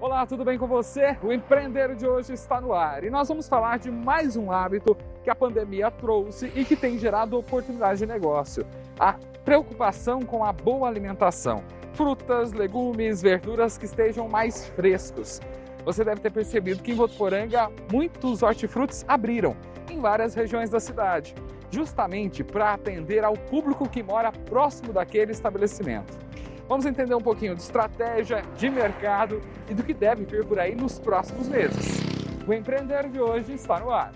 Olá, tudo bem com você? O Empreender de hoje está no ar e nós vamos falar de mais um hábito que a pandemia trouxe e que tem gerado oportunidade de negócio: a preocupação com a boa alimentação. Frutas, legumes, verduras que estejam mais frescos. Você deve ter percebido que em Votuporanga muitos hortifrutis abriram em várias regiões da cidade, justamente para atender ao público que mora próximo daquele estabelecimento. Vamos entender um pouquinho de estratégia, de mercado e do que deve vir por aí nos próximos meses. O Empreender de hoje está no ar.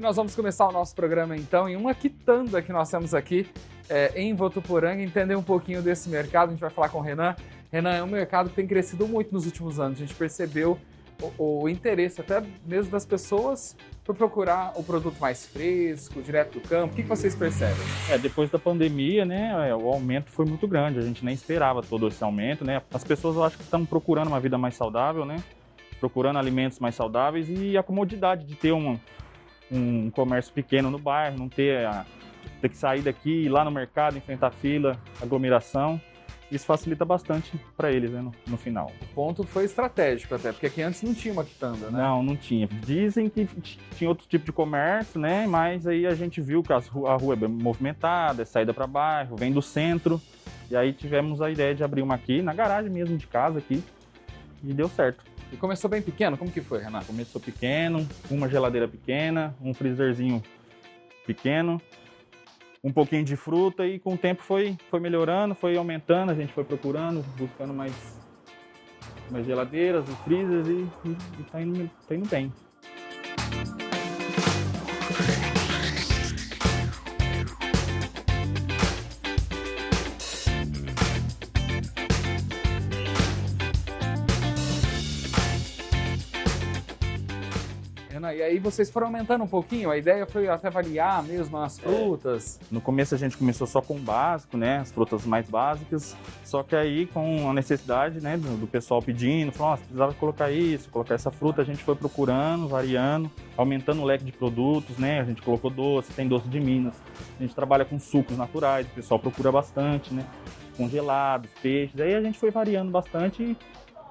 E nós vamos começar o nosso programa então em uma quitanda que nós temos aqui é, em Votuporanga, entender um pouquinho desse mercado. A gente vai falar com o Renan. Renan, é um mercado que tem crescido muito nos últimos anos. A gente percebeu o, o interesse até mesmo das pessoas por procurar o produto mais fresco, direto do campo. O que, que vocês percebem? É, depois da pandemia, né, é, o aumento foi muito grande. A gente nem esperava todo esse aumento, né? As pessoas, eu acho que estão procurando uma vida mais saudável, né? Procurando alimentos mais saudáveis e a comodidade de ter um, um comércio pequeno no bairro, não ter, a, ter que sair daqui, ir lá no mercado, enfrentar fila, aglomeração. Isso facilita bastante para eles né, no, no, final. O ponto foi estratégico até, porque aqui antes não tinha uma quitanda, né? Não, não tinha. Dizem que tinha outro tipo de comércio, né? Mas aí a gente viu que a rua é bem movimentada, é saída para bairro, vem do centro. E aí tivemos a ideia de abrir uma aqui, na garagem mesmo de casa aqui. E deu certo. E começou bem pequeno? Como que foi, Renato? Começou pequeno, uma geladeira pequena, um freezerzinho pequeno, um pouquinho de fruta e com o tempo foi, foi melhorando, foi aumentando, a gente foi procurando, buscando mais, mais geladeiras, freezers e, e, e tá, indo, tá indo bem. E aí vocês foram aumentando um pouquinho, a ideia foi até variar mesmo as frutas. No começo a gente começou só com o básico, né, as frutas mais básicas, só que aí com a necessidade, né, do, do pessoal pedindo, falou, oh, precisava colocar isso, colocar essa fruta, a gente foi procurando, variando, aumentando o leque de produtos, né, a gente colocou doce, tem doce de Minas, a gente trabalha com sucos naturais, o pessoal procura bastante, né, congelados, peixes, aí a gente foi variando bastante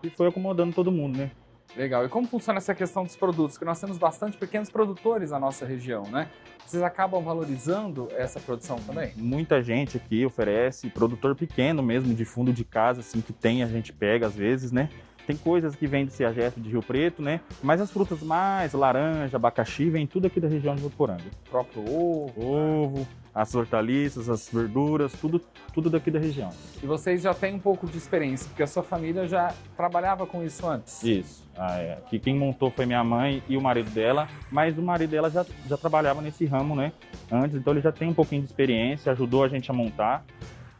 e foi acomodando todo mundo, né. Legal. E como funciona essa questão dos produtos? Que nós temos bastante pequenos produtores na nossa região, né? Vocês acabam valorizando essa produção também? Muita gente aqui oferece, produtor pequeno mesmo, de fundo de casa, assim, que tem, a gente pega às vezes, né? Tem coisas que vêm de Ciagesto, de Rio Preto, né? Mas as frutas mais, laranja, abacaxi, vem tudo aqui da região de Votuporanga. O próprio ovo. Ovo, as hortaliças, as verduras, tudo, tudo daqui da região. E vocês já têm um pouco de experiência, porque a sua família já trabalhava com isso antes? Isso. Ah, é. Aqui quem montou foi minha mãe e o marido dela, mas o marido dela já, já trabalhava nesse ramo, né? Antes, então ele já tem um pouquinho de experiência, ajudou a gente a montar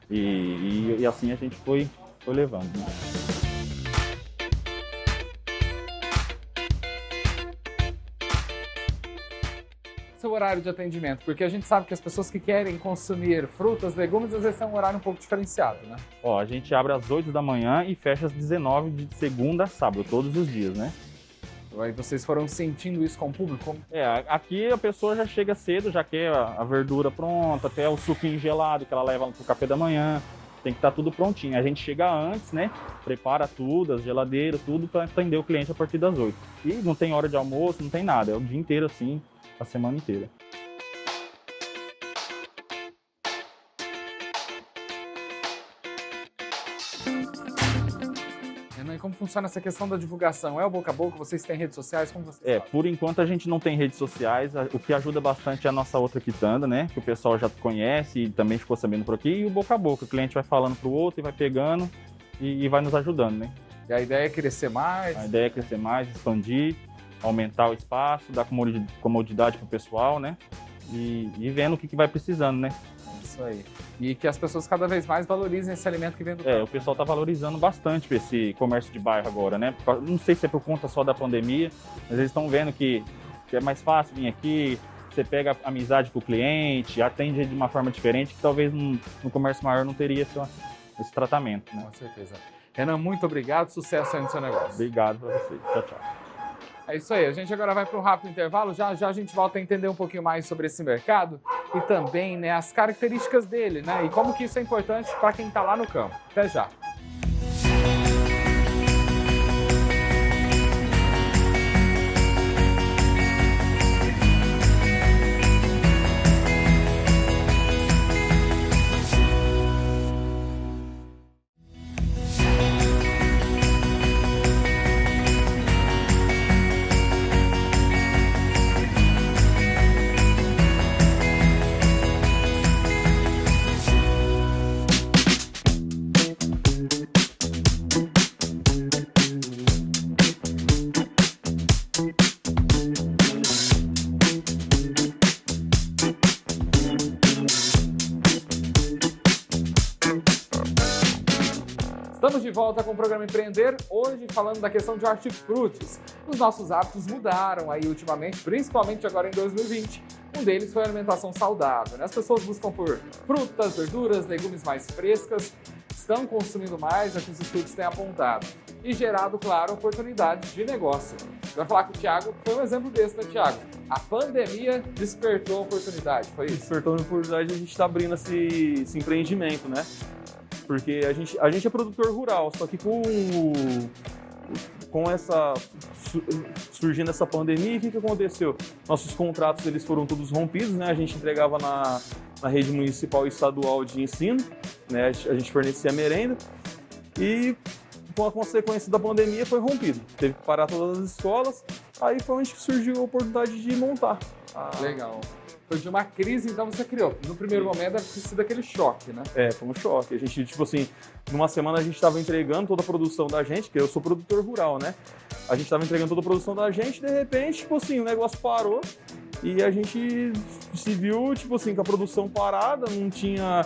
e, e, e assim a gente foi, foi levando. Né? Horário de atendimento? Porque a gente sabe que as pessoas que querem consumir frutas, legumes, às vezes tem um horário um pouco diferenciado, né? Ó, a gente abre às 8 da manhã e fecha às 19 de segunda a sábado, todos os dias, né? Aí vocês foram sentindo isso com o público? É, aqui a pessoa já chega cedo, já quer a verdura pronta, até o suquinho gelado que ela leva pro café da manhã. Tem que estar tá tudo prontinho. A gente chega antes, né? Prepara tudo, as geladeiras, tudo para atender o cliente a partir das 8. E não tem hora de almoço, não tem nada. É o dia inteiro assim, a semana inteira. E como funciona essa questão da divulgação? É o boca a boca? Vocês têm redes sociais? Como vocês é, fazem? por enquanto a gente não tem redes sociais. O que ajuda bastante é a nossa outra quitanda, né? Que o pessoal já conhece e também ficou sabendo por aqui. E o boca a boca. O cliente vai falando pro outro e vai pegando e, e vai nos ajudando, né? E a ideia é crescer mais? A ideia é crescer mais, expandir aumentar o espaço, dar comodidade para o pessoal, né? E, e vendo o que, que vai precisando, né? É isso aí. e que as pessoas cada vez mais valorizem esse alimento que vem do É, campo. o pessoal está valorizando bastante esse comércio de bairro agora, né? Não sei se é por conta só da pandemia, mas eles estão vendo que, que é mais fácil vir aqui, você pega amizade com o cliente, atende de uma forma diferente, que talvez no, no comércio maior não teria esse, esse tratamento, né? Com certeza. Renan, muito obrigado, sucesso aí no seu negócio. Obrigado para você. Tchau, tchau. É isso aí, a gente agora vai para um rápido intervalo, já já a gente volta a entender um pouquinho mais sobre esse mercado e também né, as características dele, né? E como que isso é importante para quem está lá no campo. Até já. Programa Empreender, hoje falando da questão de hortifrutis. Os nossos hábitos mudaram aí ultimamente, principalmente agora em 2020. Um deles foi a alimentação saudável. Né? As pessoas buscam por frutas, verduras, legumes mais frescas, estão consumindo mais, é que os estudos têm apontado. E gerado, claro, oportunidades de negócio. Vai falar com o Thiago, foi um exemplo desse, né, Thiago? A pandemia despertou a oportunidade, foi isso? despertou uma oportunidade, a gente está abrindo esse, esse empreendimento, né? Porque a gente, a gente é produtor rural, só que com, com essa su- surgindo essa pandemia, o que, que aconteceu? Nossos contratos eles foram todos rompidos, né? A gente entregava na, na rede municipal e estadual de ensino, né? A gente fornecia merenda e com a consequência da pandemia foi rompido. Teve que parar todas as escolas, aí foi onde surgiu a oportunidade de montar. a- Legal. Foi de uma crise, então você criou. No primeiro momento deve ter sido aquele choque, né? É, foi um choque. A gente, tipo assim, numa semana a gente estava entregando toda a produção da gente, que eu sou produtor rural, né? A gente estava entregando toda a produção da gente, de repente, tipo assim, o negócio parou e a gente se viu, tipo assim, com a produção parada, não tinha.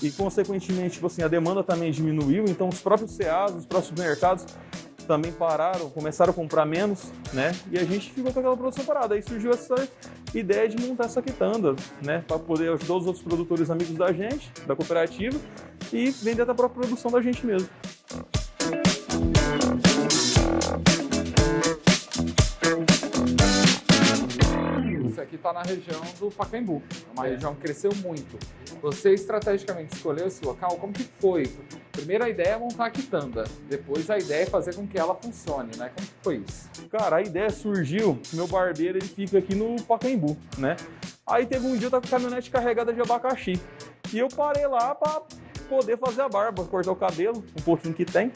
E, consequentemente, tipo assim, a demanda também diminuiu, então os próprios CEAs, os próprios mercados também pararam, começaram a comprar menos, né? E a gente ficou com aquela produção parada. Aí surgiu essa ideia de montar essa quitanda, né? Para poder ajudar os outros produtores amigos da gente, da cooperativa, e vender da própria produção da gente mesmo. Isso aqui está na região do Pacaembu, é uma É. região que cresceu muito. Você estrategicamente escolheu esse local, como que foi? Primeiro a ideia é montar a quitanda, depois a ideia é fazer com que ela funcione, né? Como que foi isso? Cara, a ideia surgiu, meu barbeiro ele fica aqui no Pacaembu, né? Aí teve um dia eu tava com a caminhonete carregada de abacaxi. E eu parei lá pra poder fazer a barba, cortar o cabelo, um pouquinho que tem.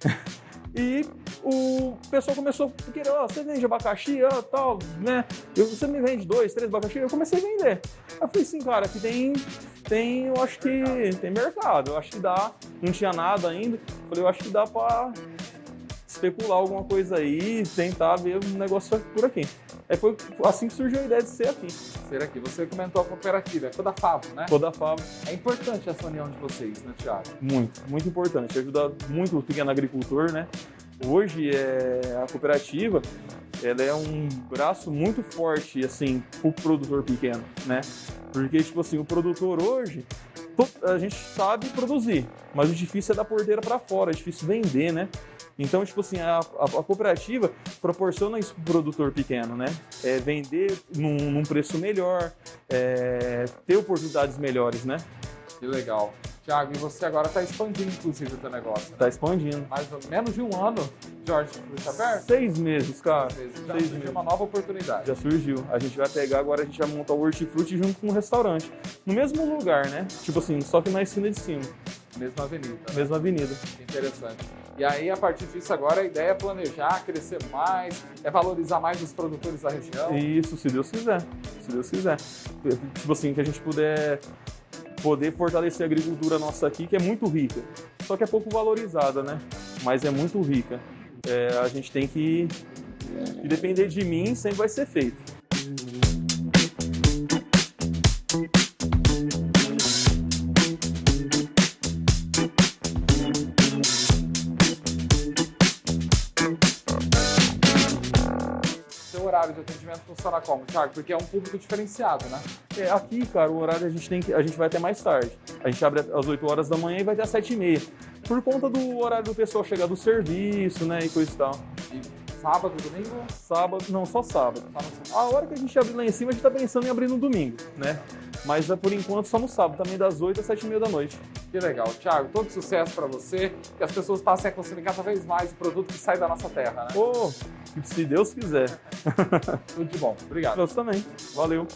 E o pessoal começou a querer, ó, você vende abacaxi, ó, tal, né? Eu, você me vende dois, três abacaxi? Eu comecei a vender. Eu falei assim, cara, aqui tem, tem, eu acho que tem mercado, eu acho que dá. Não tinha nada ainda. Eu falei, eu acho que dá pra especular alguma coisa aí, tentar ver um negócio por aqui. Aí foi assim que surgiu a ideia de ser aqui, Ser aqui, você comentou a cooperativa, é toda a Favo, né? toda a fábrica. É importante essa união de vocês, né, Thiago? Muito, muito importante. Ajuda muito o pequeno agricultor, né? Hoje é, a cooperativa ela é um braço muito forte assim para o produtor pequeno, né? Porque tipo assim o produtor hoje a gente sabe produzir, mas o difícil é dar porteira para fora, é difícil vender, né? Então tipo assim a, a- a cooperativa proporciona isso para o produtor pequeno, né? É vender num, num preço melhor, é, ter oportunidades melhores, né? Que legal. Thiago, e você agora está expandindo, inclusive, o teu negócio. Né? Tá expandindo. Mais ou menos de um ano, Jorge, está perto? Seis meses, cara. Já Seis surgiu meses. uma nova oportunidade. Já surgiu. A gente vai pegar agora, a gente vai montar o hortifruti junto com o restaurante. No mesmo lugar, né? Tipo assim, só que na esquina de cima, Mesma avenida. né? mesma avenida. Interessante. E aí, a partir disso agora, a ideia é planejar, crescer mais, é valorizar mais os produtores da região. Isso, se Deus quiser. Se Deus quiser. Tipo assim, que a gente puder poder fortalecer a agricultura nossa aqui, que é muito rica. Só que é pouco valorizada, né? Mas é muito rica. É, a gente tem que, que depender de mim, sempre vai ser feito. Horário de atendimento funciona como, Thiago? Porque é um público diferenciado, né? É, aqui, cara, o horário a gente, tem que, a gente vai até mais tarde. A gente abre às 8 horas da manhã e vai até às 7 e meia. Por conta do horário do pessoal chegar do serviço, né, e coisa e tal. E sábado, domingo? Sábado, não, só sábado. A hora que a gente abrir lá em cima, a gente tá pensando em abrir no domingo, né? Mas é, por enquanto só no sábado, também das 8 às 7 e meia da noite. Que legal. Thiago, todo sucesso para você. Que as pessoas passem a consumir cada vez mais o produto que sai da nossa terra, né? Ô, se Deus quiser. Tudo de bom. Obrigado. Nós também. Valeu.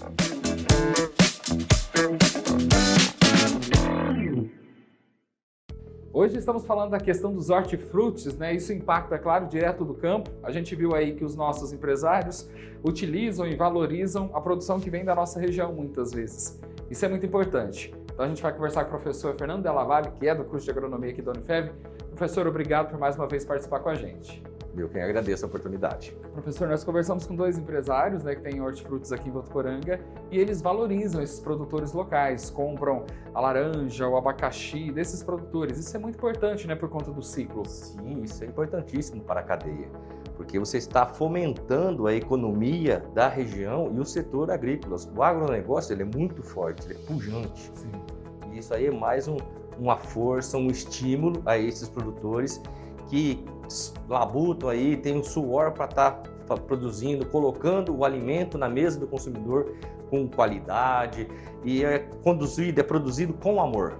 Hoje estamos falando da questão dos hortifrutis, né? Isso impacta, claro, direto do campo. A gente viu aí que os nossos empresários utilizam e valorizam a produção que vem da nossa região muitas vezes. Isso é muito importante. Então a gente vai conversar com o professor Fernando Della Valle, que é do curso de agronomia aqui da Unifev. Professor, obrigado por mais uma vez participar com a gente. Eu quem agradeço a oportunidade. Professor, nós conversamos com dois empresários né, que têm hortifrutis aqui em Votuporanga e eles valorizam esses produtores locais, compram a laranja, o abacaxi desses produtores. Isso é muito importante né, por conta do ciclo. Sim, isso é importantíssimo para a cadeia, porque você está fomentando a economia da região e o setor agrícola. O agronegócio ele é muito forte, ele é pujante. E isso aí é mais um, uma força, um estímulo a esses produtores que labutam aí, tem um suor para estar produzindo, colocando o alimento na mesa do consumidor com qualidade e é conduzido, é produzido com amor.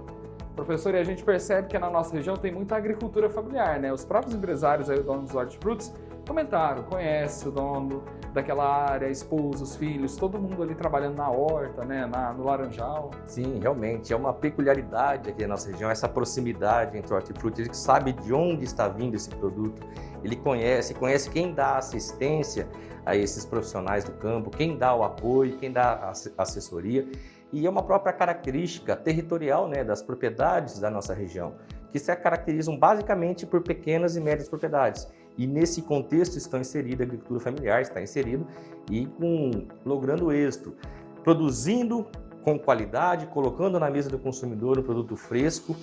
Professor, e a gente percebe que na nossa região tem muita agricultura familiar, né? Os próprios empresários aí, o dono dos hortifrutis, comentaram, conhece o dono daquela área, esposa, os filhos, todo mundo ali trabalhando na horta, né? Na, no laranjal. Sim, realmente, é uma peculiaridade aqui na nossa região, essa proximidade entre o hortifruti. Ele sabe de onde está vindo esse produto, ele conhece, conhece quem dá assistência a esses profissionais do campo, quem dá o apoio, quem dá a assessoria. E é uma própria característica territorial né, das propriedades da nossa região, que se caracterizam basicamente por pequenas e médias propriedades. E nesse contexto estão inserida a agricultura familiar, está inserido e com, logrando êxito, produzindo com qualidade, colocando na mesa do consumidor um produto fresco,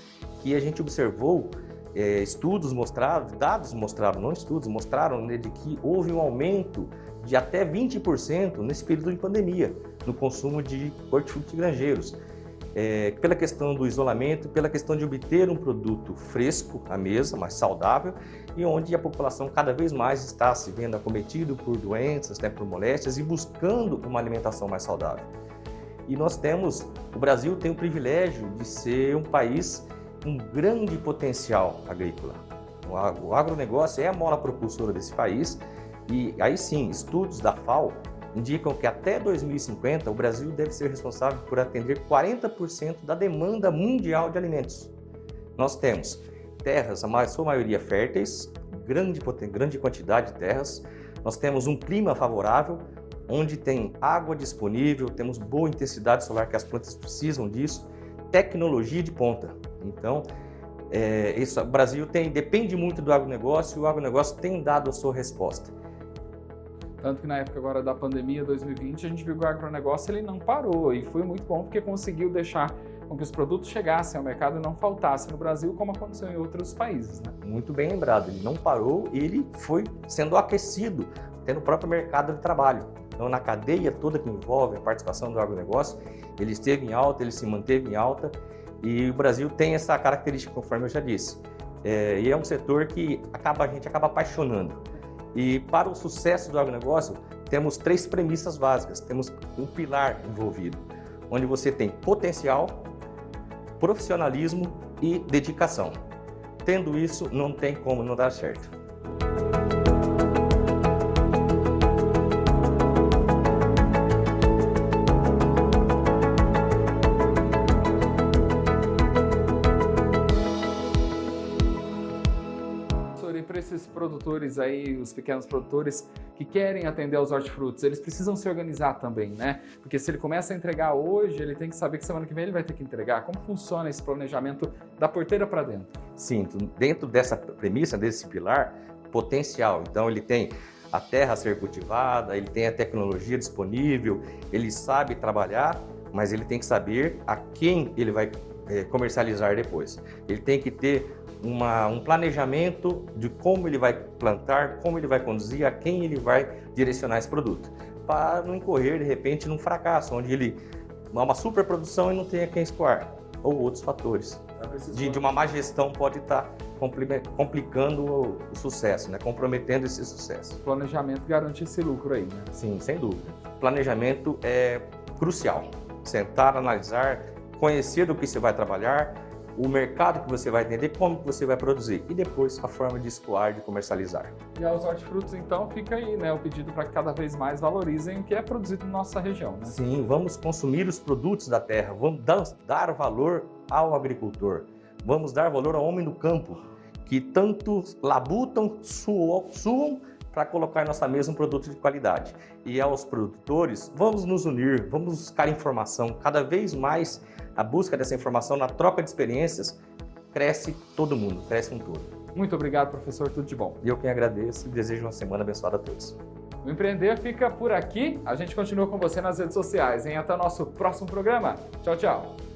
que a gente observou, é, estudos mostraram, dados mostraram, não estudos, mostraram né, de que houve um aumento de até 20% nesse período de pandemia no consumo de hortifruti granjeiros. É, pela questão do isolamento, pela questão de obter um produto fresco à mesa, mais saudável, e onde a população cada vez mais está se vendo acometido por doenças, né, por moléstias e buscando uma alimentação mais saudável. E nós temos, o Brasil tem o privilégio de ser um país com grande potencial agrícola. O agronegócio é a mola propulsora desse país e aí sim, estudos da FAO indicam que até 2050 o Brasil deve ser responsável por atender 40% da demanda mundial de alimentos. Nós temos terras, a sua maioria férteis, grande, grande quantidade de terras. Nós temos um clima favorável, onde tem água disponível, temos boa intensidade solar que as plantas precisam disso, tecnologia de ponta. Então, é, isso, o Brasil tem, depende muito do agronegócio e o agronegócio tem dado a sua resposta. Tanto que na época agora da pandemia 2020, a gente viu que o agronegócio ele não parou e foi muito bom porque conseguiu deixar com que os produtos chegassem ao mercado e não faltassem no Brasil, como aconteceu em outros países. Né? Muito bem lembrado, ele não parou, ele foi sendo aquecido até no próprio mercado de trabalho. Então, na cadeia toda que envolve a participação do agronegócio, ele esteve em alta, ele se manteve em alta e o Brasil tem essa característica, conforme eu já disse. É, e é um setor que acaba, a gente acaba apaixonando. E para o sucesso do agronegócio, temos três premissas básicas. Temos um pilar envolvido, onde você tem potencial, profissionalismo e dedicação. Tendo isso, não tem como não dar certo. Produtores aí, os pequenos produtores que querem atender aos hortifrutos, eles precisam se organizar também, né? Porque se ele começa a entregar hoje, ele tem que saber que semana que vem ele vai ter que entregar. Como funciona esse planejamento da porteira para dentro? Sim, dentro dessa premissa, desse pilar, potencial. Então ele tem a terra a ser cultivada, ele tem a tecnologia disponível, ele sabe trabalhar, mas ele tem que saber a quem ele vai comercializar depois. Ele tem que ter uma, um planejamento de como ele vai plantar, como ele vai conduzir, a quem ele vai direcionar esse produto, para não incorrer de repente num fracasso, onde ele há uma superprodução e não tenha quem escoar, ou outros fatores. De, de uma má gestão pode estar complicando o, o sucesso, né? comprometendo esse sucesso. Planejamento garante esse lucro aí, né? Sim, sem dúvida. Planejamento é crucial. Sentar, analisar, conhecer do que você vai trabalhar, o mercado que você vai atender, como que você vai produzir e depois a forma de escoar, de comercializar. E aos hortifrutos, então, fica aí né, o pedido para que cada vez mais valorizem o que é produzido na nossa região. Né? Sim, vamos consumir os produtos da terra, vamos dar valor ao agricultor, vamos dar valor ao homem do campo, que tanto labutam, suam, suam para colocar em nossa mesa um produto de qualidade. E aos produtores, vamos nos unir, vamos buscar informação. Cada vez mais a busca dessa informação, na troca de experiências, cresce todo mundo, cresce um todo. Muito obrigado, professor. Tudo de bom. E eu quem agradeço e desejo uma semana abençoada a todos. O Empreender fica por aqui. A gente continua com você nas redes sociais. Hein? Até o nosso próximo programa. Tchau, tchau.